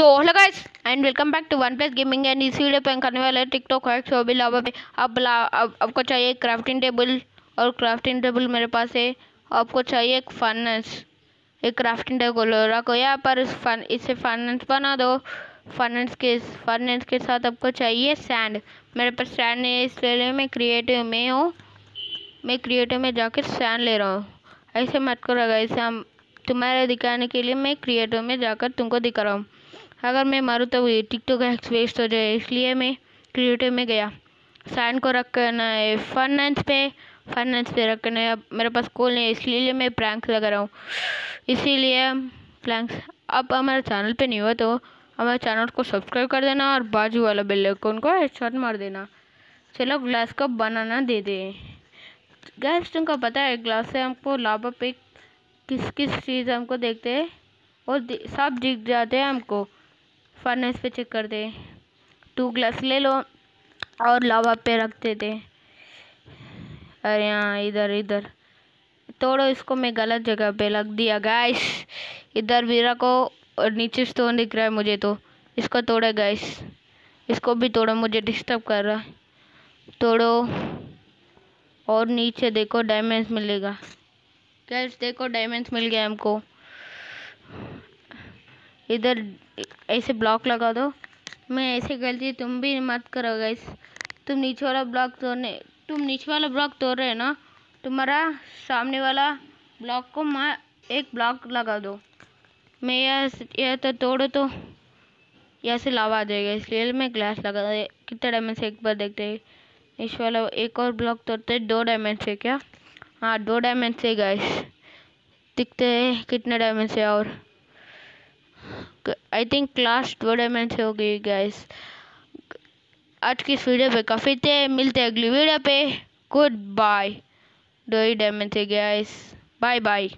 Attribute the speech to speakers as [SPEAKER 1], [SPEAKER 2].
[SPEAKER 1] So hello guys and welcome back to one plus gaming and इस video पे करने वाले टिकटॉक हैक सो अभी लावा पे अब ला, अब, आपको चाहिए क्राफ्टिंग टेबल और क्राफ्टिंग टेबल मेरे पास है। आपको चाहिए एक फर्नेस एक क्राफ्टिंग टेबल रखो यहाँ पर इस फन इससे फर्नेस बना दो। फर्नेस के फर्नेस के साथ आपको चाहिए सैंड मेरे पास सैंड है इसलिए मैं क्रिएटिव में हूँ। मैं क्रिएटिव में जाकर सैंड ले रहा हूँ। ऐसे मत करो गाइस हम तुम्हारे दिखाने के लिए मैं क्रिएटिव में जाकर तुमको दिखा रहा हूँ। अगर मैं मारूँ तो टिकटॉक हैक्स वेस्ट हो जाए, इसलिए मैं क्रिएटिव में गया। साइन को रख करना है फाइनेंस पे फर्नेंस पे रख करना है अब मेरे पास कोल नहीं है, इसलिए मैं प्रैंक लगा रहा हूँ। इसीलिए प्रैंक्स अब हमारे चैनल पे नहीं हुआ तो हमारे चैनल को सब्सक्राइब कर देना और बाजू वाला बेल आइकन को हेडशॉट मार देना। चलो ग्लास को बनाना दे दे। गैस तुमको पता है ग्लास से हमको लाभा पे किस किस चीज़ हमको देखते हैं? और सब दिख जाते हैं हमको। फर्नेस पे चेक कर दे। टू ग्लास ले लो और लावा पे रख देते अरे यहाँ इधर इधर। तोड़ो इसको, मैं गलत जगह पे लग दिया गैस इधर भी रखो और नीचे स्टोन दिख रहा है मुझे तो। इसको तोड़े गैस इसको भी तोड़ो, मुझे डिस्टर्ब कर रहा है। तोड़ो और नीचे देखो डायमंड्स मिलेगा। गैस देखो डायमंड्स मिल गया हमको। इधर ऐसे ब्लॉक लगा दो। मैं ऐसे गलती तुम भी मत करो गाइस तुम नीचे वाला ब्लॉक तोड़ने, तुम नीचे वाला ब्लॉक तोड़ रहे हो ना? तुम्हारा सामने वाला ब्लॉक को मैं, एक ब्लॉक लगा दो। मैं यह तो तोड़ो तो यहाँ से लावा आ जाएगा इसलिए मैं ग्लास लगा कितने डायमंड से एक बार देखते हैं। इस वाला एक और ब्लॉक तोड़ते दो डायमंड से क्या? हाँ दो डायमंड से गाइस दिखते हैं कितने डायमंड से और। आई थिंक क्लास टूर्नामेंट से हो गई गाइस आज की इस वीडियो पे काफ़ी थे. मिलते हैं अगली वीडियो पे. गुड बाय डोई ही diamond guys guys bye bye